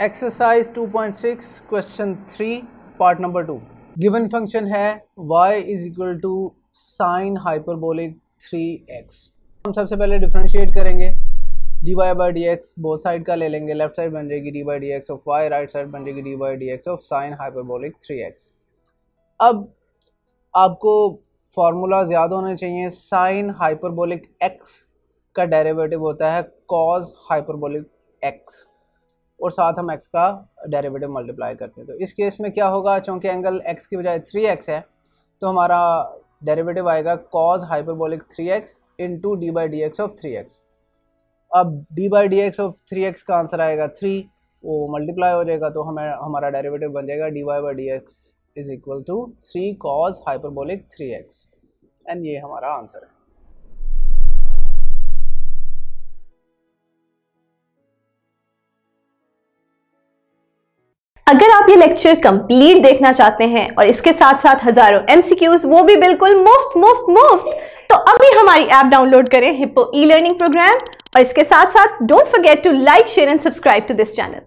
Exercise 2.6 question three part number two given function है y is equal to sine hyperbolic three x हम सबसे पहले differentiate करेंगे। D y by d x both side का ले लेंगे। लेफ़्ट साइड बन जाएगी d by d x of y right side बन जाएगी d by d x of sine hyperbolic three x अब आपको फार्मूलाज याद होने चाहिए। साइन हाइपरबोलिक एक्स का डेरिवेटिव होता है कॉज हाइपरबोलिक एक्स और साथ हम एक्स का डेरिवेटिव मल्टीप्लाई करते हैं। तो इस केस में क्या होगा? चूँकि एंगल एक्स की बजाय थ्री एक्स है तो हमारा डेरिवेटिव आएगा cos hyperbolic three x into d by d x of three x अब d by d x of three x का आंसर आएगा थ्री वो मल्टीप्लाई हो जाएगा तो हमें, हमारा डेरिवेटिव बन जाएगा d y by d x is equal to three cos hyperbolic three x and ये हमारा आंसर है। अगर आप ये लेक्चर कंप्लीट देखना चाहते हैं और इसके साथ साथ हज़ारों एमसीक्यूज वो भी बिल्कुल मुफ़्त मुफ़्त मुफ़्त तो अभी हमारी ऐप डाउनलोड करें हिप्पो ई लर्निंग प्रोग्राम और इसके साथ साथ don't forget to like share and subscribe to this channel